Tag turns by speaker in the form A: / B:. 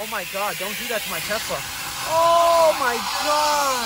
A: Oh my god, don't do that to my Tesla. Oh my god!